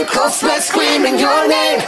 deep cold scream screaming your name.